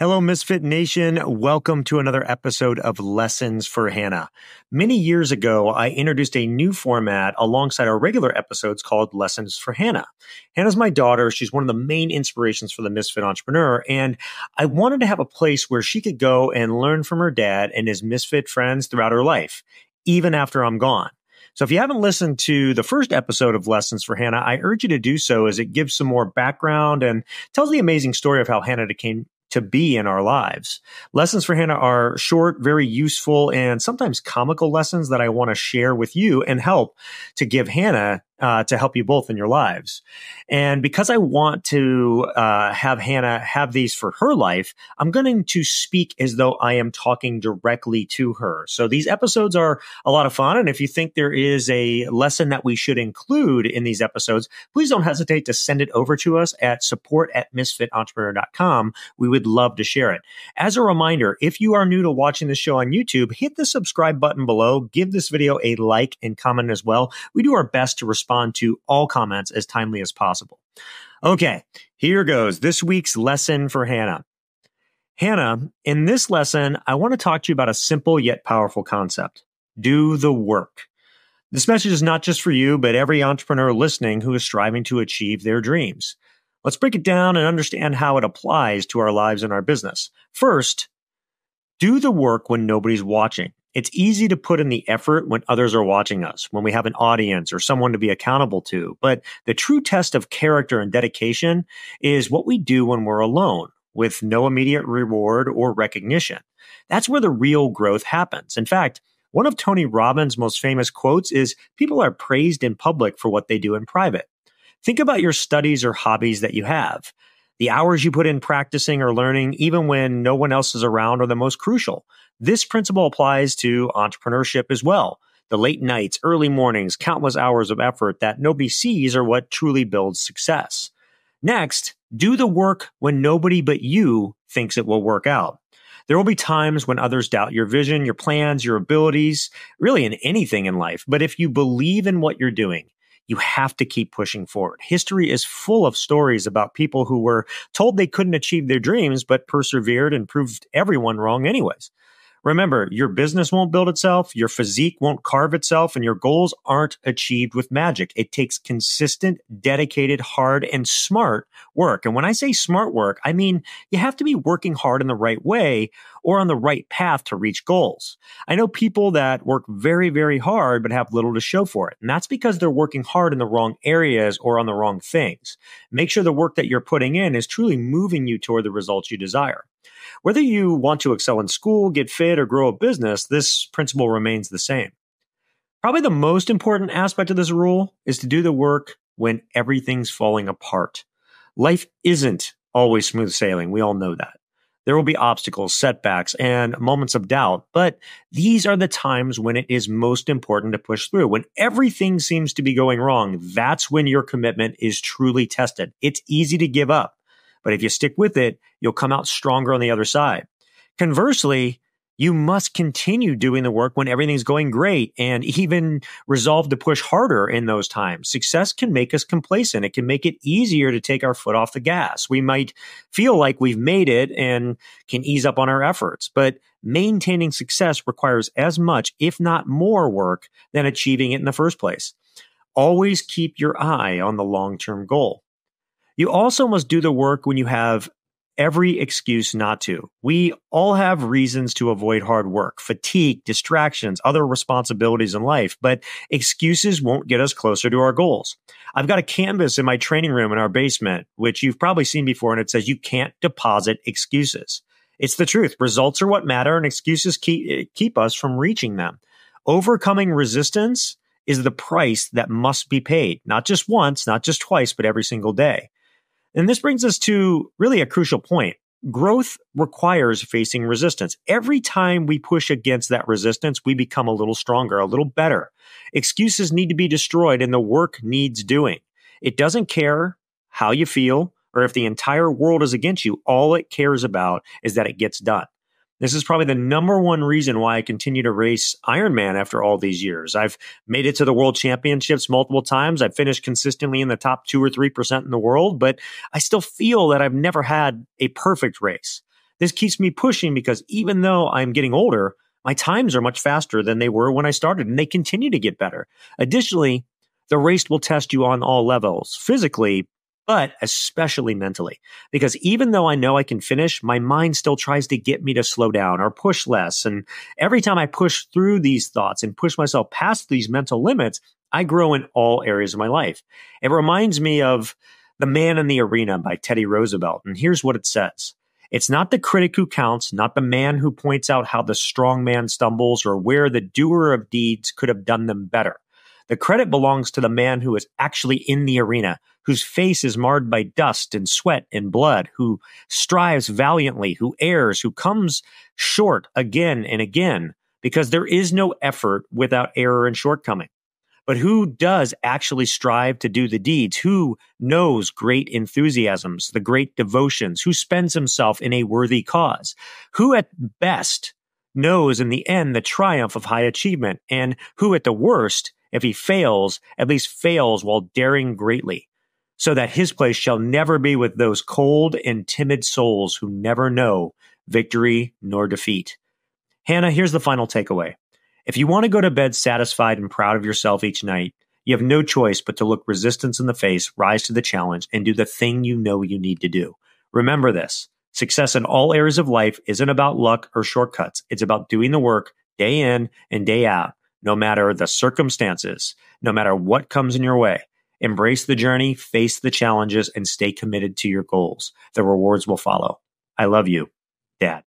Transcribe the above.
Hello, Misfit Nation. Welcome to another episode of Lessons for Hannah. Many years ago, I introduced a new format alongside our regular episodes called Lessons for Hannah. Hannah's my daughter. She's one of the main inspirations for the Misfit entrepreneur. And I wanted to have a place where she could go and learn from her dad and his Misfit friends throughout her life, even after I'm gone. So if you haven't listened to the first episode of Lessons for Hannah, I urge you to do so as it gives some more background and tells the amazing story of how Hannah came to be in our lives. Lessons for Hannah are short, very useful, and sometimes comical lessons that I want to share with you and help to give Hannah uh, to help you both in your lives. And because I want to uh, have Hannah have these for her life, I'm going to speak as though I am talking directly to her. So these episodes are a lot of fun. And if you think there is a lesson that we should include in these episodes, please don't hesitate to send it over to us at support at misfitentrepreneur.com. We would love to share it. As a reminder, if you are new to watching the show on YouTube, hit the subscribe button below, give this video a like and comment as well. We do our best to respond respond to all comments as timely as possible. Okay, here goes this week's lesson for Hannah. Hannah, in this lesson, I want to talk to you about a simple yet powerful concept do the work. This message is not just for you, but every entrepreneur listening who is striving to achieve their dreams. Let's break it down and understand how it applies to our lives and our business. First, do the work when nobody's watching. It's easy to put in the effort when others are watching us, when we have an audience or someone to be accountable to. But the true test of character and dedication is what we do when we're alone with no immediate reward or recognition. That's where the real growth happens. In fact, one of Tony Robbins' most famous quotes is people are praised in public for what they do in private. Think about your studies or hobbies that you have. The hours you put in practicing or learning, even when no one else is around, are the most crucial. This principle applies to entrepreneurship as well. The late nights, early mornings, countless hours of effort that nobody sees are what truly builds success. Next, do the work when nobody but you thinks it will work out. There will be times when others doubt your vision, your plans, your abilities, really in anything in life. But if you believe in what you're doing, you have to keep pushing forward. History is full of stories about people who were told they couldn't achieve their dreams, but persevered and proved everyone wrong anyways. Remember, your business won't build itself, your physique won't carve itself, and your goals aren't achieved with magic. It takes consistent, dedicated, hard, and smart work. And when I say smart work, I mean you have to be working hard in the right way or on the right path to reach goals. I know people that work very, very hard but have little to show for it. And that's because they're working hard in the wrong areas or on the wrong things. Make sure the work that you're putting in is truly moving you toward the results you desire. Whether you want to excel in school, get fit, or grow a business, this principle remains the same. Probably the most important aspect of this rule is to do the work when everything's falling apart. Life isn't always smooth sailing. We all know that. There will be obstacles, setbacks, and moments of doubt, but these are the times when it is most important to push through. When everything seems to be going wrong, that's when your commitment is truly tested. It's easy to give up. But if you stick with it, you'll come out stronger on the other side. Conversely, you must continue doing the work when everything's going great and even resolve to push harder in those times. Success can make us complacent. It can make it easier to take our foot off the gas. We might feel like we've made it and can ease up on our efforts, but maintaining success requires as much, if not more work than achieving it in the first place. Always keep your eye on the long term goal. You also must do the work when you have every excuse not to. We all have reasons to avoid hard work, fatigue, distractions, other responsibilities in life, but excuses won't get us closer to our goals. I've got a canvas in my training room in our basement, which you've probably seen before, and it says you can't deposit excuses. It's the truth. Results are what matter, and excuses keep, eh, keep us from reaching them. Overcoming resistance is the price that must be paid, not just once, not just twice, but every single day. And this brings us to really a crucial point. Growth requires facing resistance. Every time we push against that resistance, we become a little stronger, a little better. Excuses need to be destroyed and the work needs doing. It doesn't care how you feel or if the entire world is against you. All it cares about is that it gets done. This is probably the number one reason why I continue to race Ironman after all these years. I've made it to the world championships multiple times. I've finished consistently in the top two or 3% in the world, but I still feel that I've never had a perfect race. This keeps me pushing because even though I'm getting older, my times are much faster than they were when I started and they continue to get better. Additionally, the race will test you on all levels, physically, but especially mentally. Because even though I know I can finish, my mind still tries to get me to slow down or push less. And every time I push through these thoughts and push myself past these mental limits, I grow in all areas of my life. It reminds me of The Man in the Arena by Teddy Roosevelt. And here's what it says. It's not the critic who counts, not the man who points out how the strong man stumbles or where the doer of deeds could have done them better. The credit belongs to the man who is actually in the arena, whose face is marred by dust and sweat and blood, who strives valiantly, who errs, who comes short again and again, because there is no effort without error and shortcoming. But who does actually strive to do the deeds? Who knows great enthusiasms, the great devotions? Who spends himself in a worthy cause? Who at best knows in the end the triumph of high achievement? And who at the worst if he fails, at least fails while daring greatly, so that his place shall never be with those cold and timid souls who never know victory nor defeat. Hannah, here's the final takeaway. If you want to go to bed satisfied and proud of yourself each night, you have no choice but to look resistance in the face, rise to the challenge, and do the thing you know you need to do. Remember this success in all areas of life isn't about luck or shortcuts. It's about doing the work day in and day out no matter the circumstances, no matter what comes in your way. Embrace the journey, face the challenges, and stay committed to your goals. The rewards will follow. I love you, Dad.